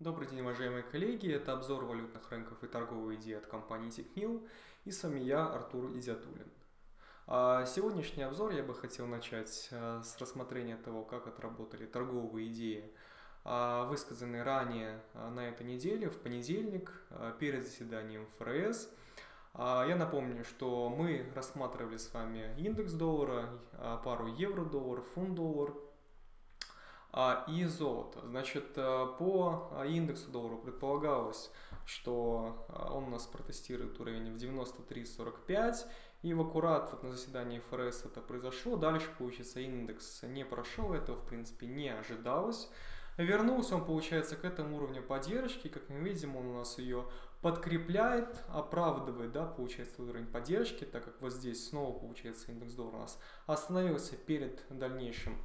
Добрый день, уважаемые коллеги. Это обзор валютных рынков и торговые идеи от компании Technil. И с вами я, Артур Изятулин. А сегодняшний обзор я бы хотел начать э, с рассмотрения того, как отработали торговые идеи, а, высказанные ранее э, на этой неделе, в понедельник, э, перед заседанием ФРС. А, я напомню, что мы рассматривали с вами индекс доллара, пару евро-доллар, фунт-доллар – а, и золото. Значит, э, по а, индексу доллара предполагалось, что а, он у нас протестирует уровень в 93.45, и в аккурат вот на заседании ФРС это произошло. Дальше, получается, индекс не прошел, этого, в принципе, не ожидалось. Вернулся он, получается, к этому уровню поддержки, как мы видим, он у нас ее подкрепляет, оправдывает, да, получается, уровень поддержки, так как вот здесь снова, получается, индекс доллара у нас остановился перед дальнейшим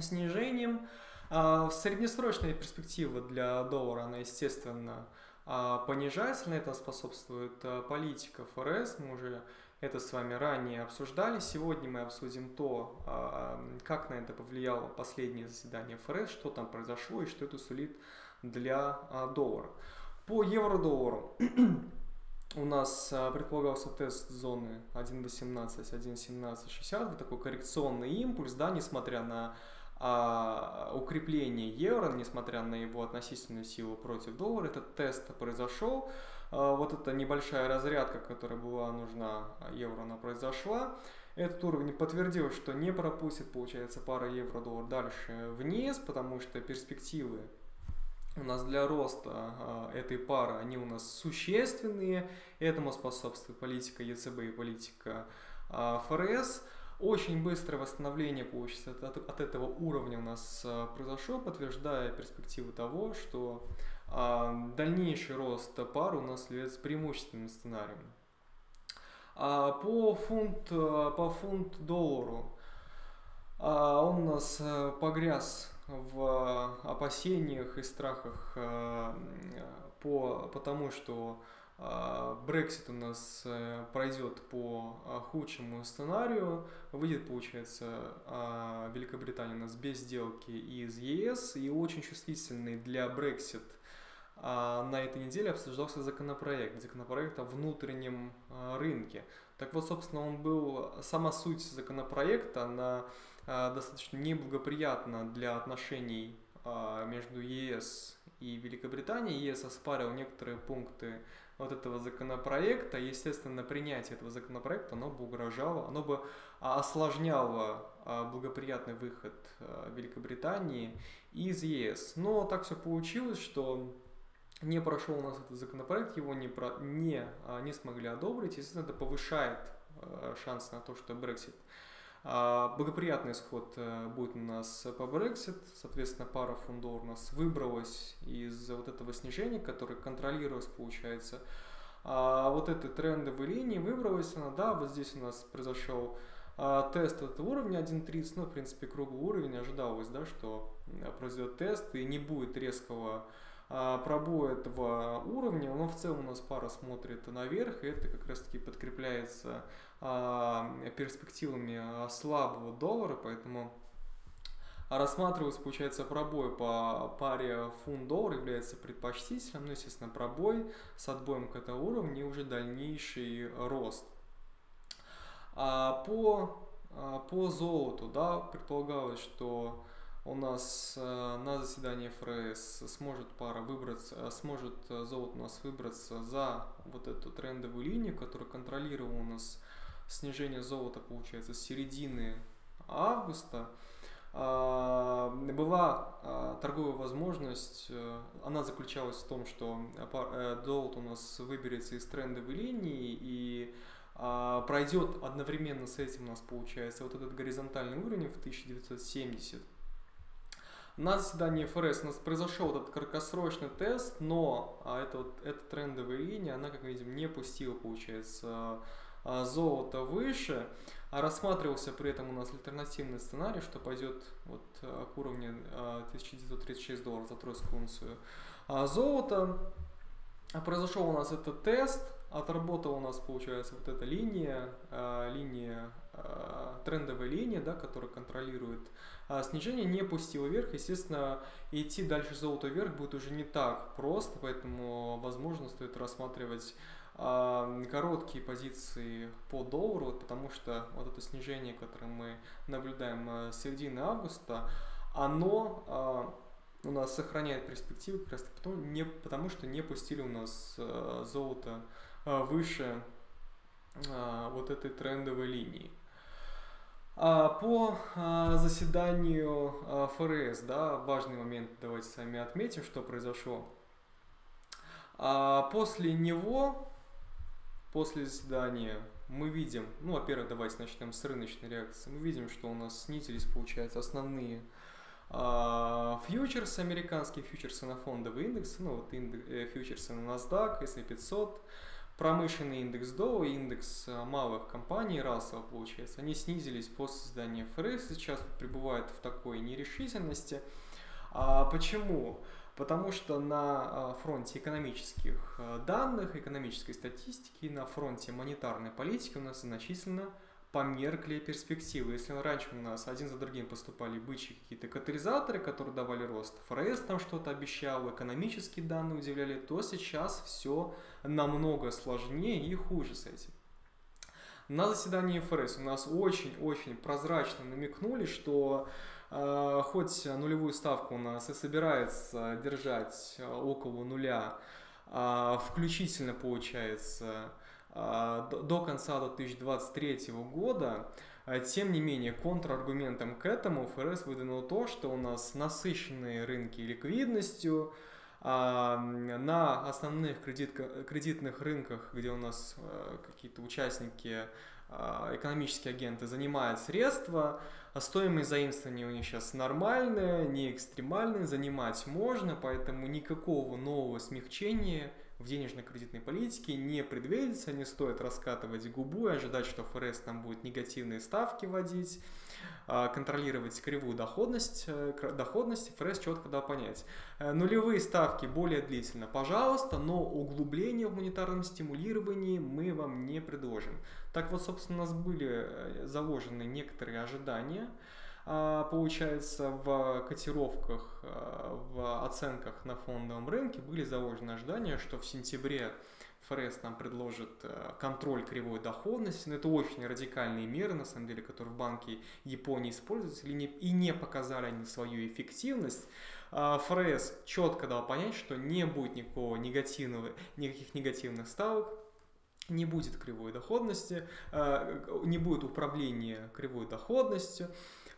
снижением. А, в среднесрочной перспективе для доллара она, естественно, а, понижается, на это способствует а, политика ФРС, мы уже это с вами ранее обсуждали. Сегодня мы обсудим то, как на это повлияло последнее заседание ФРС, что там произошло и что это сулит для доллара. По евро-доллару у нас предполагался тест зоны 1.18, 1.1760, вот такой коррекционный импульс, да, несмотря на а, укрепление евро, несмотря на его относительную силу против доллара, этот тест произошел. А, вот эта небольшая разрядка, которая была нужна евро, она произошла. Этот уровень подтвердил, что не пропустит, получается, пара евро-доллар дальше вниз, потому что перспективы у нас для роста а, этой пары, они у нас существенные. Этому способствует политика ЕЦБ и политика а, ФРС. Очень быстрое восстановление получится от, от этого уровня у нас а, произошло, подтверждая перспективы того, что а, дальнейший рост пар у нас является преимущественным сценарием. А, по фунт, а, по фунт доллару а, он у нас а, погряз в опасениях и страхах по, потому что Брексит у нас э, пройдет по а, худшему сценарию, выйдет, получается, а, Великобритания у нас без сделки из ЕС, и очень чувствительный для Брексит на этой неделе обсуждался законопроект, законопроект о внутреннем а, рынке. Так вот, собственно, он был, сама суть законопроекта, она достаточно неблагоприятна для отношений между ЕС и Великобританией. ЕС оспаривал некоторые пункты вот этого законопроекта, естественно, принятие этого законопроекта, оно бы угрожало, оно бы а, осложняло а, благоприятный выход а, Великобритании из ЕС. Но так все получилось, что не прошел у нас этот законопроект, его не, про, не, не смогли одобрить. Естественно, это повышает шанс на то, что Brexit благоприятный исход э, будет у нас по Brexit, соответственно, пара фундов у нас выбралась из вот этого снижения, которое контролировалось, получается. А вот этой трендовой линии выбралась она, да, вот здесь у нас произошел а, тест этого уровня 1.30, ну, в принципе, круглый уровень, ожидалось, да, что произойдет тест и не будет резкого а, пробоя этого уровня, но в целом у нас пара смотрит наверх, и это как раз таки подкрепляется а, перспективами слабого доллара, поэтому рассматривается, получается, пробой по паре фунт-доллар является предпочтительным, ну, естественно, пробой с отбоем к этому уровню и уже дальнейший рост. А по, по золоту, да, предполагалось, что у нас э, на заседании ФРС сможет пара выбраться, э, сможет э, золото у нас выбраться за вот эту трендовую линию, которая контролировала у нас снижение золота, получается, с середины августа. А, была торговая возможность, она заключалась в том, что золото у нас выберется из трендовой линии и а, пройдет одновременно с этим у нас получается вот этот горизонтальный уровень в 1970 на заседании ФРС у нас произошел этот краткосрочный тест, но а, это вот, эта трендовая линия, она, как мы видим, не пустила, получается, а, золото выше. А рассматривался при этом у нас альтернативный сценарий, что пойдет вот а, к уровню 1936 долларов за тройскую унцию. А золото произошел у нас этот тест, отработала у нас, получается, вот эта линия, линия, трендовая линия, да, которая контролирует снижение, не пустила вверх. Естественно, идти дальше золота вверх будет уже не так просто, поэтому, возможно, стоит рассматривать короткие позиции по доллару, потому что вот это снижение, которое мы наблюдаем э, с середины августа, оно э, у нас сохраняет перспективы как раз потому, не, потому что не пустили у нас э, золото э, выше э, вот этой трендовой линии. А, по а, заседанию а, ФРС, да, важный момент, давайте с вами отметим, что произошло. После него, после заседания, мы видим, ну, во-первых, давайте начнем с рыночной реакции. Мы видим, что у нас снизились, получается, основные фьючерсы, американские фьючерсы на фондовый индекс, ну, вот индекс, э, фьючерсы на NASDAQ, S&P 500, промышленный индекс Dow индекс э, малых компаний Russell, получается, они снизились после создания ФРС, сейчас пребывают в такой нерешительности. А почему? Потому что на э, фронте экономических э, данных, экономической статистики, на фронте монетарной политики у нас значительно померкли перспективы. Если раньше у нас один за другим поступали бычьи какие-то катализаторы, которые давали рост, ФРС там что-то обещал, экономические данные удивляли, то сейчас все намного сложнее и хуже с этим. На заседании ФРС у нас очень-очень прозрачно намекнули, что хоть нулевую ставку у нас и собирается держать э, около нуля, э, включительно получается а, до конца 2023 года. А, тем не менее, контраргументом к этому ФРС выдвинул то, что у нас насыщенные рынки ликвидностью, а, на основных кредит, кредитных рынках, где у нас какие-то участники, экономические агенты занимают средства, стоимость заимствования у них сейчас нормальная, не экстремальная, занимать можно, поэтому никакого нового смягчения в денежно-кредитной политике не предвидится, не стоит раскатывать губу и ожидать, что ФРС там будет негативные ставки вводить, а, контролировать кривую доходность, э, доходности, ФРС четко дал понять. Э, нулевые ставки более длительно, пожалуйста, но углубление в монетарном стимулировании мы вам не предложим. Так вот, собственно, у нас были э, заложены некоторые ожидания, получается, в котировках, а, в оценках на фондовом рынке были заложены ожидания, что в сентябре ФРС нам предложит э, контроль кривой доходности. Но это очень радикальные меры, на самом деле, которые в банке Японии используются и не, показали они свою эффективность. А, ФРС четко дал понять, что не будет никакого негативного, никаких негативных ставок, не будет кривой доходности, не будет управления кривой доходностью.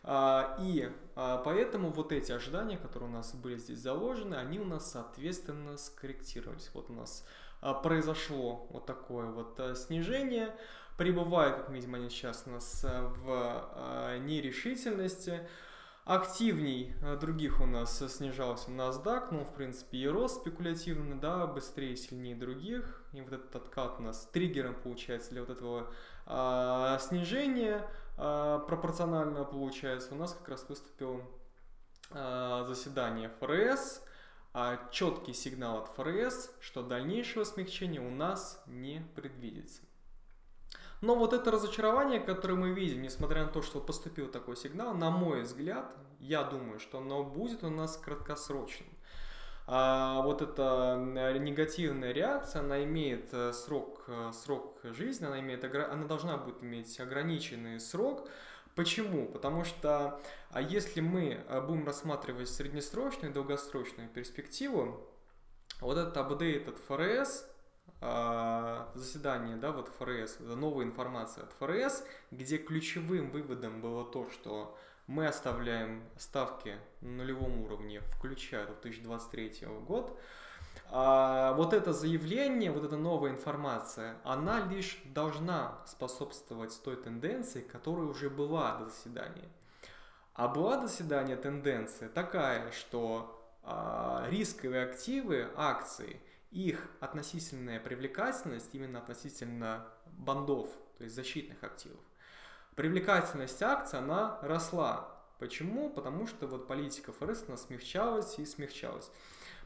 А, и а, поэтому вот эти ожидания, которые у нас были здесь заложены, они у нас, соответственно, скорректировались. Вот у нас а, произошло вот такое вот снижение. Прибывают, как видим, они сейчас у нас в нерешительности. Активней других у нас снижался NASDAQ, ну, в принципе, и рост спекулятивный, да, быстрее, сильнее других. И вот этот откат у нас триггером получается для вот этого а, снижения. А, пропорционально получается, у нас как раз выступил а, заседание ФРС, а, четкий сигнал от ФРС, что дальнейшего смягчения у нас не предвидится. Но вот это разочарование, которое мы видим, несмотря на то, что поступил такой сигнал, на мой взгляд, я думаю, что оно будет у нас краткосрочным а вот эта негативная реакция, она имеет э, срок, э, срок жизни, она, имеет, она должна будет иметь ограниченный срок. Почему? Потому что а если мы э, будем рассматривать среднесрочную и долгосрочную перспективу, вот этот апдейт от ФРС, заседание, да, вот ФРС, новая информация от ФРС, где ключевым выводом было то, что мы оставляем ставки на нулевом уровне, включая 2023 год. А вот это заявление, вот эта новая информация, она лишь должна способствовать той тенденции, которая уже была до заседания. А была до заседания тенденция такая, что а, рисковые активы, акции, их относительная привлекательность именно относительно бандов, то есть защитных активов, привлекательность акций, она росла. Почему? Потому что вот политика ФРС она смягчалась и смягчалась.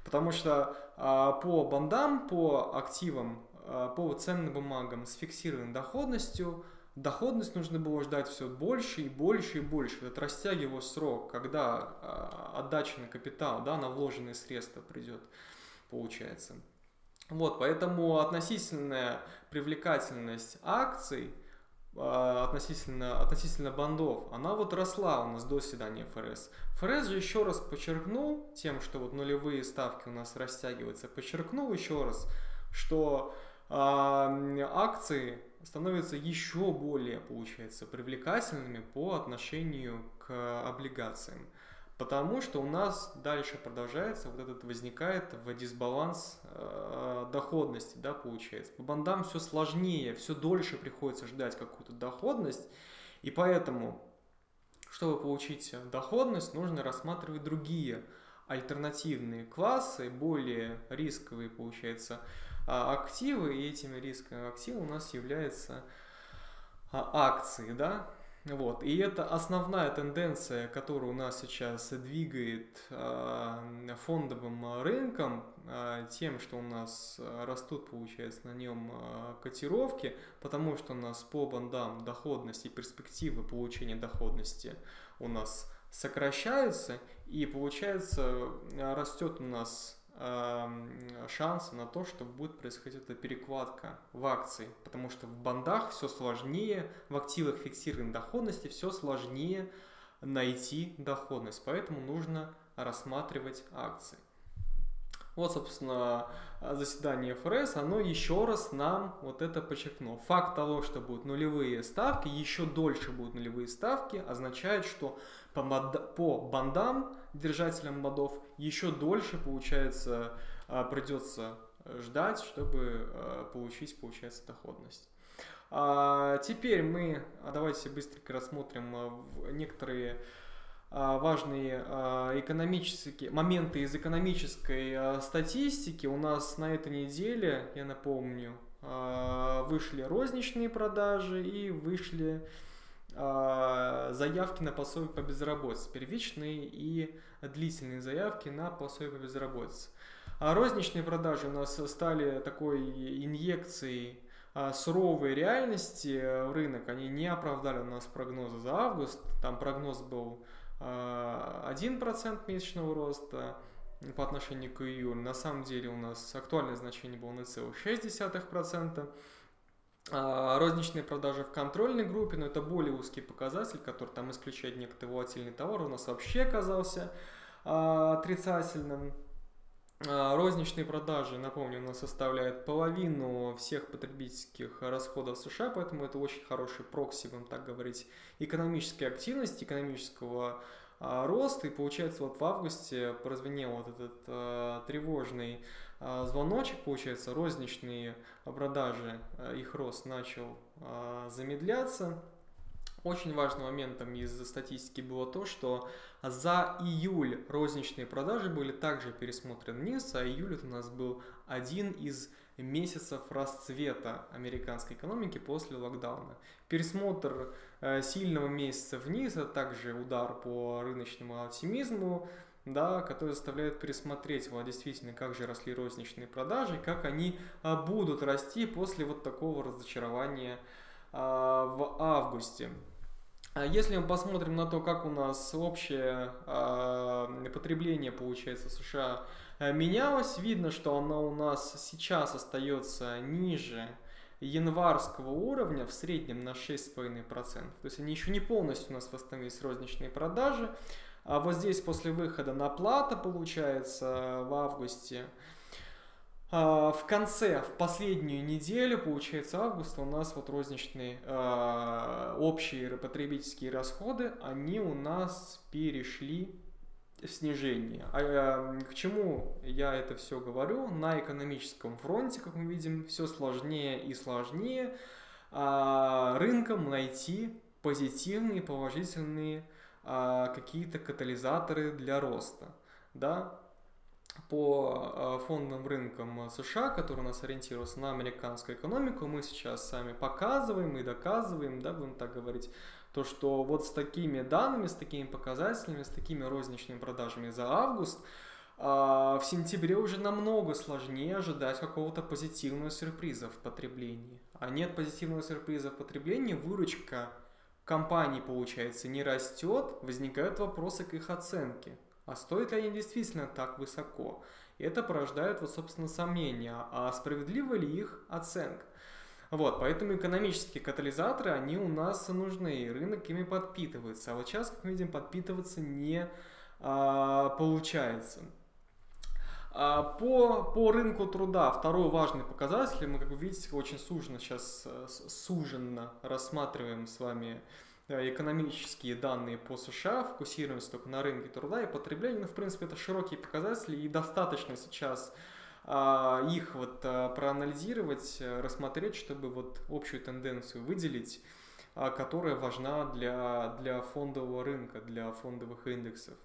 Потому что а, по бандам, по активам а, по ценным бумагам с фиксированной доходностью, доходность нужно было ждать все больше и больше и больше. Это растягивал срок, когда а, отдача на капитал, да, на вложенные средства придет, получается. Вот, поэтому относительная привлекательность акций а, относительно, относительно бандов, она вот росла у нас до седания ФРС. ФРС же еще раз подчеркнул тем, что вот нулевые ставки у нас растягиваются, подчеркнул еще раз, что э, акции становятся еще более, получается, привлекательными по отношению к облигациям. Потому что у нас дальше продолжается вот этот возникает в дисбаланс э, доходности, да, получается. По бандам все сложнее, все дольше приходится ждать какую-то доходность, и поэтому, чтобы получить доходность, нужно рассматривать другие альтернативные классы, более рисковые, получается, а, активы, и этими рисковыми активами у нас являются а, акции, да, вот. И это основная тенденция, которая у нас сейчас двигает э, фондовым рынком, э, тем, что у нас растут, получается, на нем э, котировки, потому что у нас по бандам доходности, перспективы получения доходности у нас сокращаются, и получается растет у нас шансы на то, что будет происходить эта перекладка в акции, потому что в бандах все сложнее, в активах фиксированной доходности все сложнее найти доходность, поэтому нужно рассматривать акции. Вот, собственно, заседание ФРС, оно еще раз нам вот это подчеркнуло. Факт того, что будут нулевые ставки, еще дольше будут нулевые ставки, означает, что по, по бандам, держателям бандов, еще дольше, получается, а, придется ждать, чтобы а, получить, получается, доходность. А теперь мы, давайте быстренько рассмотрим некоторые важные экономические моменты из экономической статистики. У нас на этой неделе, я напомню, вышли розничные продажи и вышли заявки на пособие по безработице, первичные и длительные заявки на пособие по безработице. А розничные продажи у нас стали такой инъекцией а, суровой реальности в рынок. Они не оправдали у нас прогнозы за август. Там прогноз был 1% а, месячного роста по отношению к июлю. На самом деле у нас актуальное значение было 0,6%. А, розничные продажи в контрольной группе, но это более узкий показатель, который там исключает некоторые волатильные товары, у нас вообще оказался а, отрицательным. А, розничные продажи, напомню, у нас составляют половину всех потребительских расходов США, поэтому это очень хороший прокси, будем так говорить, экономической активности, экономического роста. И получается, вот в августе прозвенел вот этот тревожный а, звоночек, получается, розничные продажи, а, их рост начал а, замедляться. Очень важным моментом из статистики было то, что за июль розничные продажи были также пересмотрены вниз, а июль у нас был один из месяцев расцвета американской экономики после локдауна. Пересмотр сильного месяца вниз, а также удар по рыночному оптимизму, да, который заставляет пересмотреть вот, действительно, как же росли розничные продажи, как они а, будут расти после вот такого разочарования а, в августе. А если мы посмотрим на то, как у нас общее э, потребление, получается, США э, менялось, видно, что оно у нас сейчас остается ниже январского уровня в среднем на 6,5%. То есть они еще не полностью у нас восстановились розничные продажи. А вот здесь после выхода на плата, получается, в августе, а, в конце, в последнюю неделю, получается, августа, у нас вот розничные э, общие потребительские расходы, они у нас перешли в снижение. А, к чему я это все говорю? На экономическом фронте, как мы видим, все сложнее и сложнее рынкам найти позитивные, положительные а, какие-то катализаторы для роста. Да? По а, фондовым рынкам США, которые у нас ориентируются на американскую экономику, мы сейчас сами показываем и доказываем, да, будем так говорить, то, что вот с такими данными, с такими показателями, с такими розничными продажами за август, а, в сентябре уже намного сложнее ожидать какого-то позитивного сюрприза в потреблении. А нет позитивного сюрприза в потреблении, выручка компаний, получается, не растет, возникают вопросы к их оценке. А стоят ли они действительно так высоко? И это порождает, вот, собственно, сомнения, а справедлива ли их оценка? Вот, поэтому экономические катализаторы, они у нас нужны, и рынок ими подпитывается. А вот сейчас, как мы видим, подпитываться не а, получается. А, по, по рынку труда второй важный показатель, мы, как вы видите, очень суженно сейчас э, суженно рассматриваем с вами экономические данные по США, фокусируемся только на рынке труда и потребления. Ну, в принципе, это широкие показатели и достаточно сейчас а, их вот а, проанализировать, рассмотреть, чтобы вот общую тенденцию выделить, а, которая важна для, для фондового рынка, для фондовых индексов.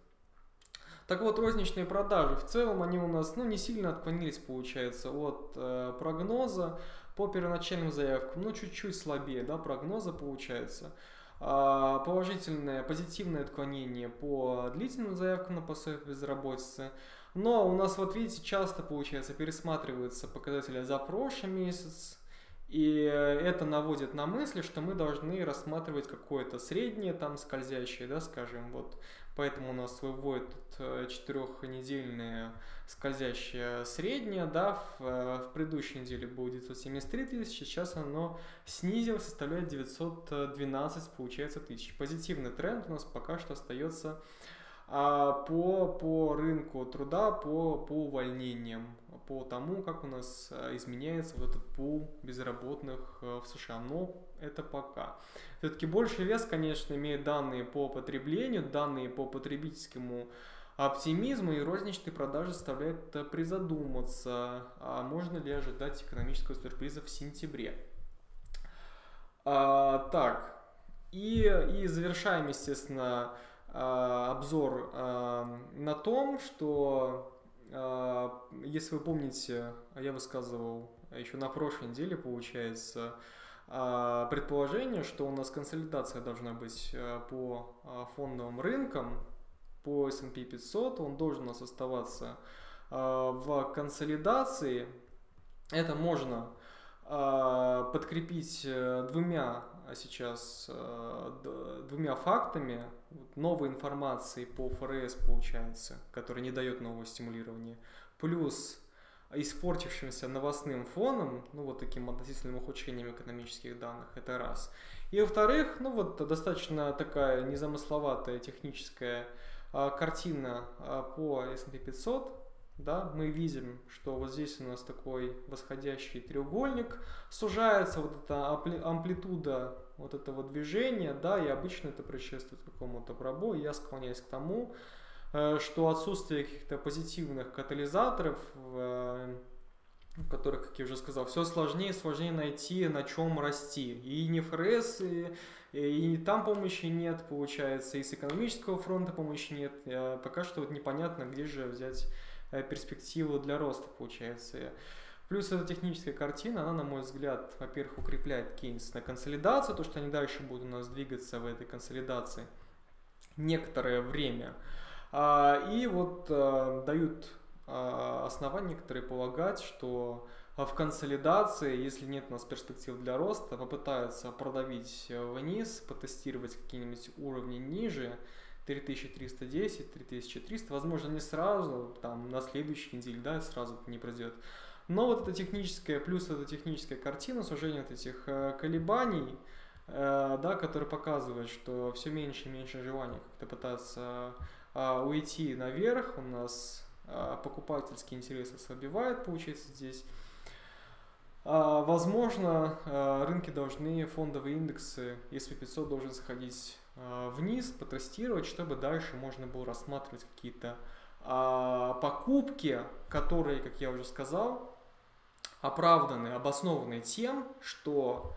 Так вот, розничные продажи в целом, они у нас ну, не сильно отклонились, получается, от э, прогноза по первоначальным заявкам, ну, чуть-чуть слабее, да, прогноза получается. А, положительное, позитивное отклонение по длительным заявкам на пособие безработицы. Но у нас, вот видите, часто, получается, пересматриваются показатели за прошлый месяц, и это наводит на мысли, что мы должны рассматривать какое-то среднее, там, скользящее, да, скажем, вот поэтому у нас выводит э, четырехнедельное скользящее среднее, да, в, э, в предыдущей неделе было 973 тысячи, сейчас оно снизилось, составляет 912, получается, тысяч. Позитивный тренд у нас пока что остается по, по рынку труда, по, по увольнениям, по тому, как у нас э, изменяется вот этот пул безработных в США. Но это пока. Все-таки больше вес, конечно, имеют данные по потреблению, данные по потребительскому оптимизму и розничные продажи заставляют э, призадуматься, а можно ли ожидать экономического сюрприза в сентябре. А, так, и, и завершаем, естественно, а, обзор а, на том, что, а, если вы помните, я высказывал еще на прошлой неделе, получается, а, предположение, что у нас консолидация должна быть э, по а, фондовым рынкам, по S&P 500, он должен у нас оставаться а, в консолидации. Это можно подкрепить э, двумя сейчас э, двумя фактами. Новой информации по ФРС получается, которая не дает нового стимулирования, плюс испортившимся новостным фоном, ну вот таким относительным ухудшением экономических данных, это раз. И во-вторых, ну вот достаточно такая незамысловатая техническая а, картина а, по S&P 500, да, мы видим, что вот здесь у нас такой восходящий треугольник, сужается вот эта амплитуда вот этого движения, да, и обычно это предшествует какому-то пробою, я склоняюсь к тому, Э, что отсутствие каких-то позитивных катализаторов, в которых, как я уже сказал, все сложнее и сложнее найти, на чем расти. И не ФРС, и, и там помощи нет, получается, и с экономического фронта помощи нет. Э, пока что вот непонятно, где же взять э, перспективу для роста, получается. Плюс эта техническая картина, она, на мой взгляд, во-первых, укрепляет Кейнс на консолидацию, то, что они дальше будут у нас двигаться в этой консолидации некоторое время. А, и вот а, дают а, основания некоторые полагать, что в консолидации, если нет у нас перспектив для роста, попытаются продавить вниз, потестировать какие-нибудь уровни ниже, 3310, 3300, возможно, не сразу, там, на следующей неделе, да, сразу не произойдет. Но вот эта техническая, плюс эта техническая картина, сужение от этих э, колебаний, э, да, который показывает, что все меньше и меньше желания как-то пытаться а, уйти наверх, у нас а, покупательский интерес ослабевает, получается, здесь. А, возможно, а, рынки должны, фондовые индексы, если 500 должен сходить вниз, потестировать, чтобы дальше можно было рассматривать какие-то а, покупки, которые, как я уже сказал, оправданы, обоснованы тем, что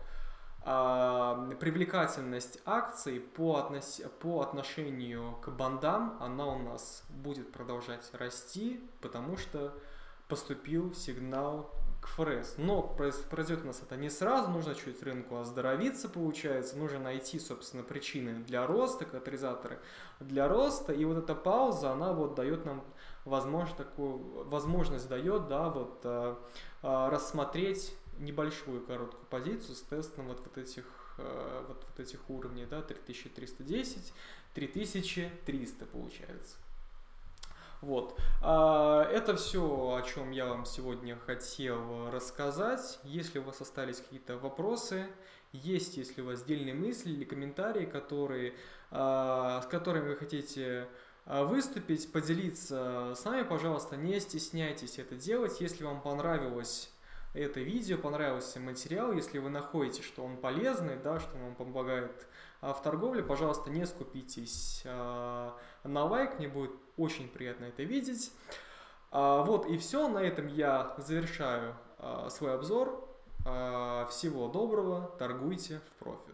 привлекательность акций по, относ... по отношению к бандам, она у нас будет продолжать расти, потому что поступил сигнал к ФРС. Но произойдет у нас это не сразу, нужно чуть рынку оздоровиться, получается, нужно найти, собственно, причины для роста, катализаторы для роста, и вот эта пауза, она вот дает нам возможность такую, возможность дает, да, вот э, э, рассмотреть небольшую короткую позицию с тестом вот, вот этих э, вот, вот этих уровней, да, 3310, 3300 получается. Вот. А, это все, о чем я вам сегодня хотел рассказать. Если у вас остались какие-то вопросы, есть, если у вас отдельные мысли или комментарии, которые, а, с которыми вы хотите а, выступить, поделиться с нами, пожалуйста, не стесняйтесь это делать. Если вам понравилось это видео, понравился материал, если вы находите, что он полезный, да, что он вам помогает в торговле, пожалуйста, не скупитесь на лайк, мне будет очень приятно это видеть. А, вот и все, на этом я завершаю а, свой обзор. А, всего доброго, торгуйте в профит.